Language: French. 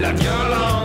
la violence.